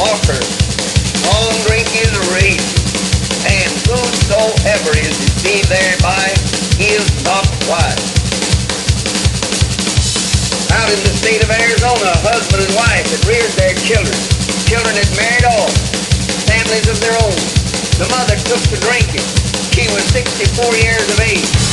walker. Strong drink is a race. And whosoever is deceived thereby is not wise. Out in the state of Arizona, a husband and wife had reared their children. Children had married off, families of their own. The mother took to drinking. She was 64 years of age.